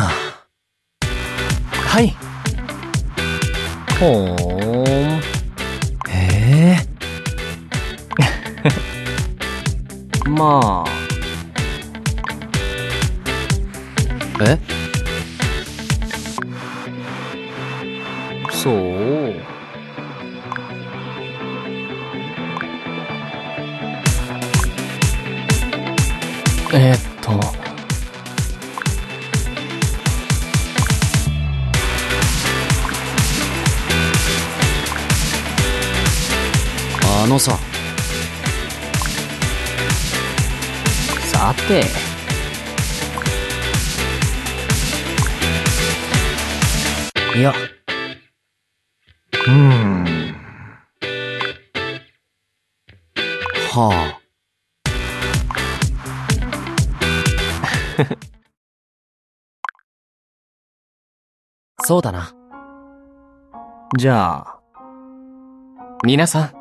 はい。ほーん。へえ。まあ。え？そう。えーっと。あのさ。さて。いや。うん。はあ。そうだな。じゃあ、皆さん、